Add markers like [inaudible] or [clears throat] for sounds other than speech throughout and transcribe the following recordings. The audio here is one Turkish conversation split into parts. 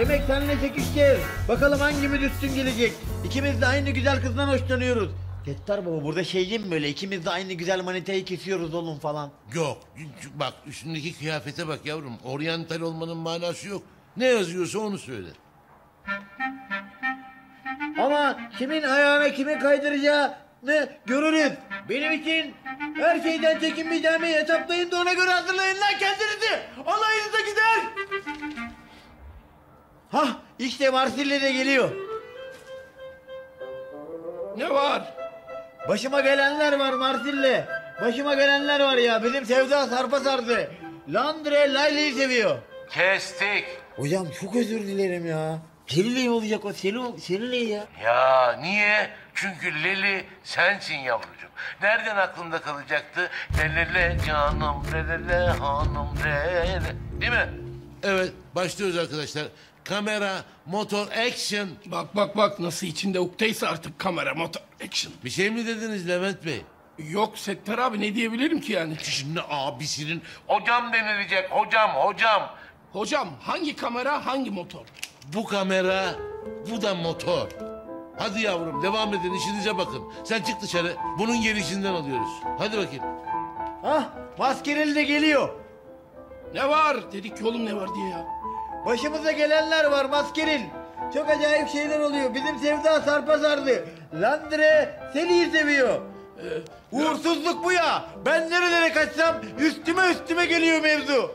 Demek seninle çekişeceğiz. Bakalım hangimiz üstün gelecek. İkimiz de aynı güzel kızdan hoşlanıyoruz. Kettar baba burada şey diyeyim mi böyle ikimiz de aynı güzel manitayı kesiyoruz oğlum falan. Yok. Bak üstündeki kıyafete bak yavrum. Oryantal olmanın manası yok. Ne yazıyorsa onu söyle. Ama kimin ayağına kimi kaydıracağını görürüz. Benim için her şeyden çekinmeyeceğimi hesaplayın da ona göre hazırlayın lan kendinizi. Alayınıza gider. İşte Marsilya de geliyor. Ne var? Başıma gelenler var Marsilya. Başıma gelenler var ya. Bizim Sevda sarpa sardı. Landre Layla'yı seviyor. Kestik. Hocam çok özür dilerim ya. Selin'le olacak o Selin, Selin'le ya. Ya niye? Çünkü Leli sensin yavrucuğum. Nereden aklında kalacaktı? Lelele canım, lelele hanım, lele. Değil mi? Evet, başlıyoruz arkadaşlar. Kamera, motor, action. Bak bak bak nasıl içinde uktaysa artık kamera motor action. Bir şey mi dediniz Levent Bey? Yok Settar abi ne diyebilirim ki yani? Şimdi abisinin... Hocam denilecek, hocam, hocam. Hocam hangi kamera hangi motor? Bu kamera, bu da motor. Hadi yavrum devam edin işinize bakın. Sen çık dışarı. Bunun gelişinden alıyoruz. Hadi bakayım. Hah maskereli de geliyor. Ne var? Dedik yolum ne var diye ya. Başımıza gelenler var maskerin. Çok acayip şeyler oluyor. Bizim Sevda sarpa sardı. Landre Selin'i seviyor. Uğursuzluk bu ya. Ben nerelere kaçsam üstüme üstüme geliyor mevzu.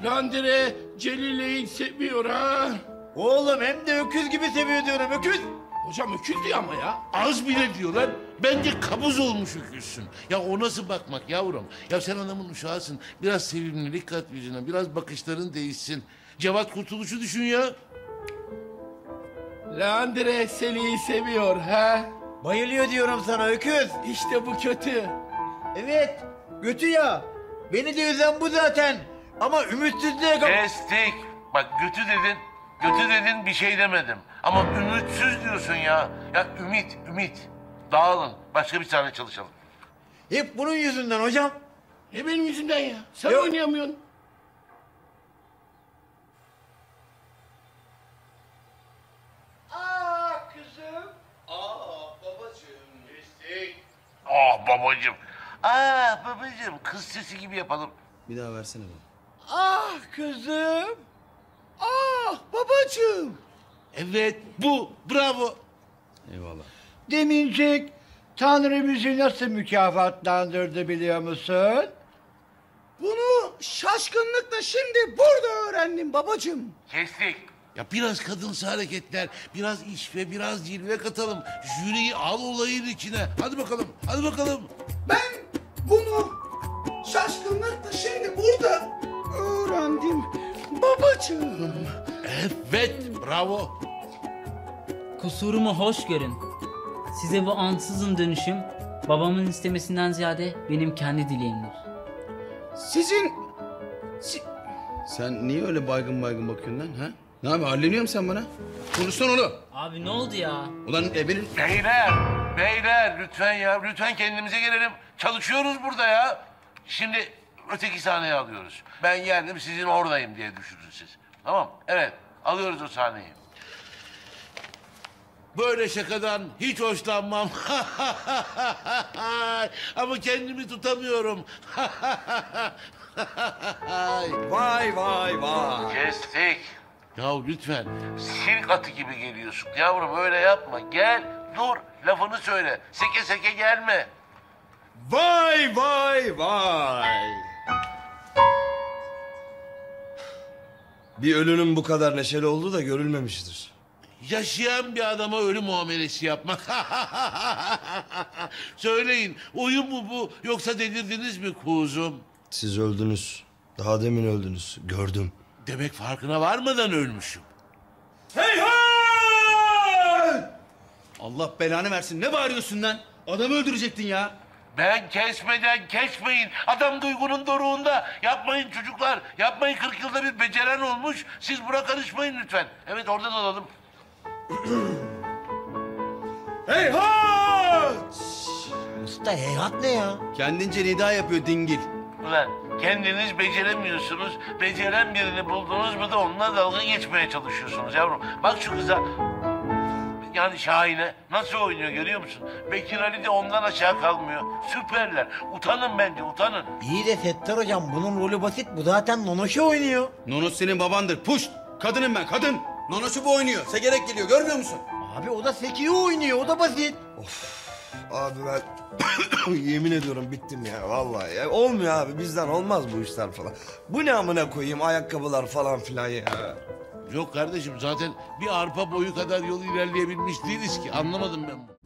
Ee, Landire Celile'yi seviyor ha. Oğlum hem de öküz gibi seviyor diyorum öküz. Hocam öküz diyor ama ya. Az bile diyorlar. Bence kabuz olmuş öküzsün. Ya o nasıl bakmak yavrum? Ya sen adamın uşağısın. Biraz sevimlilik kat yüzüne. Biraz bakışların değişsin. Cevat Kurtuluş'u düşün ya. Landire Seli'yi seviyor ha. Bayılıyor diyorum sana öküz. İşte bu kötü. Evet götü ya. Beni de üzen bu zaten. Ama ümitsizliğe. Kestik. Bak götü dedin. Götü dedin bir şey demedim. Ama ümitsiz diyorsun ya. Ya ümit, ümit. Dağılın. Başka bir tane çalışalım. Hep bunun yüzünden hocam. Ne benim yüzümden ya? Sen Yok. oynayamıyorsun. Babacığım. Aa babacığım kız sesi gibi yapalım. Bir daha versene bana. Ah kızım. Ah babacığım. Evet bu. Bravo. Eyvallah. Demincek Tanrı bizi nasıl mükafatlandırdı biliyor musun? Bunu şaşkınlıkla şimdi burada öğrendim babacığım. Kestik. Ya biraz kadınsı hareketler, biraz iş ve biraz cilve katalım. Jüriyi al olayın içine. Hadi bakalım, hadi bakalım. Ben bunu şaşkınlıkla şimdi burada öğrendim babacığım. Evet, bravo. Kusurumu hoş görün. Size bu ansızın dönüşüm babamın istemesinden ziyade benim kendi dileğimdir. Sizin si- Sen niye öyle baygın baygın bakıyorsun lan ha? Ne abi halleniyor musun sen bana? Konuşsana onu. Abi ne oldu ya? Ulan e, benim... Beyler, beyler lütfen ya, lütfen kendimize gelelim. Çalışıyoruz burada ya. Şimdi öteki sahneye alıyoruz. Ben geldim, sizin oradayım diye düşünün siz. Tamam, evet. Alıyoruz o sahneyi. Böyle şakadan hiç hoşlanmam. [laughs] Ama kendimi tutamıyorum. [laughs] Vay vay vay. Kestik. Ya lütfen sirk atı gibi geliyorsun. Yavrum öyle yapma. Gel dur lafını söyle. Seke seke gelme. Vay vay vay. Bir ölünün bu kadar neşeli olduğu da görülmemiştir. Yaşayan bir adama ölü muamelesi yapmak. [laughs] Söyleyin oyun mu bu yoksa delirdiniz mi kuzum? Siz öldünüz. Daha demin öldünüz. Gördüm. Demek farkına varmadan ölmüşüm. Allah belanı versin. Ne bağırıyorsun lan? Adamı öldürecektin ya. Ben kesmeden kesmeyin. Adam duygunun doruğunda. Yapmayın çocuklar. Yapmayın 40 yılda bir beceren olmuş. Siz buna karışmayın lütfen. Evet oradan alalım. [clears throat] Usta heyhat ne ya? Kendince nida yapıyor dingil. Ulan kendiniz beceremiyorsunuz. Beceren birini buldunuz mu da onunla dalga geçmeye çalışıyorsunuz yavrum. Bak şu kıza. Yani Şahin'e nasıl oynuyor görüyor musun? Bekir Ali de ondan aşağı kalmıyor. Süperler. Utanın bence utanın. İyi de Settar hocam bunun rolü basit. Bu zaten Nonoş'u oynuyor. Nonos senin babandır. Puş. Kadınım ben kadın. Nonos'u bu oynuyor. Segerek geliyor görmüyor musun? Abi o da Seki'yi oynuyor. O da basit. Abi ben [coughs] yemin ediyorum bittim ya vallahi ya. Olmuyor abi bizden olmaz bu işler falan. Bu ne amına koyayım ayakkabılar falan filan ya. Yok kardeşim zaten bir arpa boyu kadar yol ilerleyebilmiş değiliz ki. Anlamadım ben bunu.